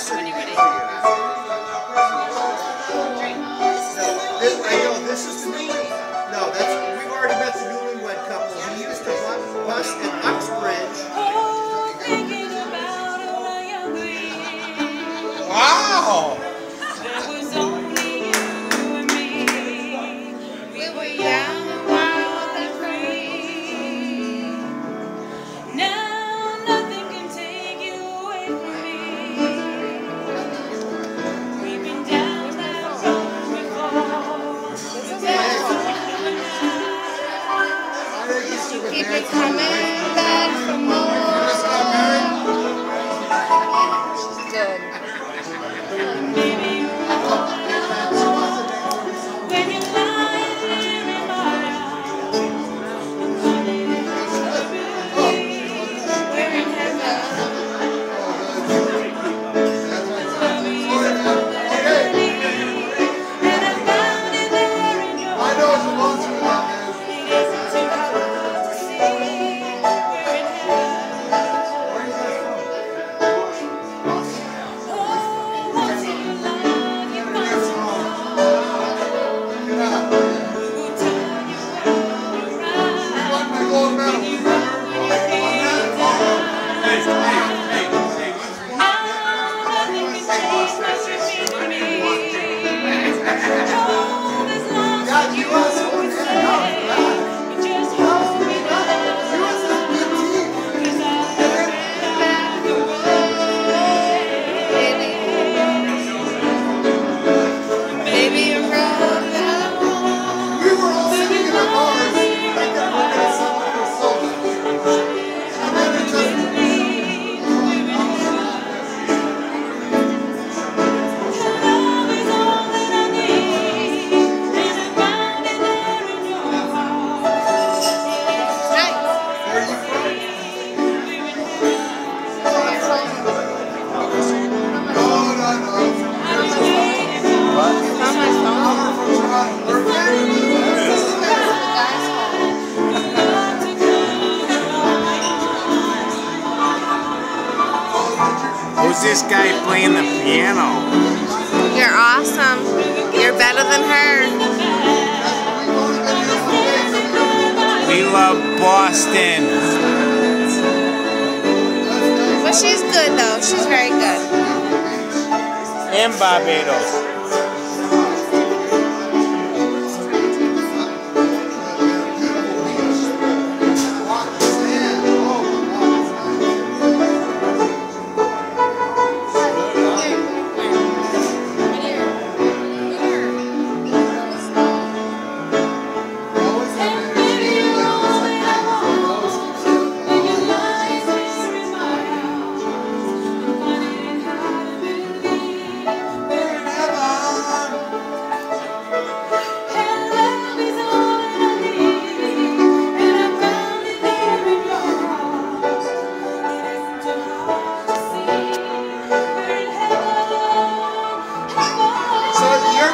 City. Who's this guy playing the piano? You're awesome. You're better than her. We love Boston. But she's good though. She's very good. And Barbados.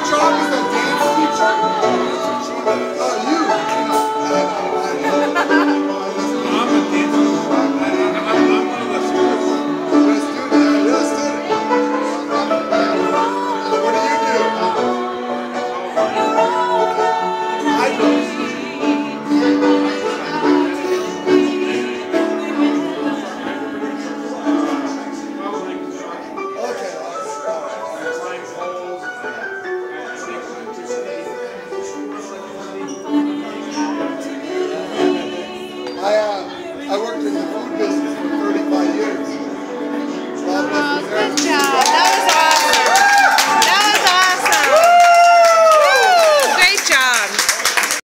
Charlie's a dance teacher.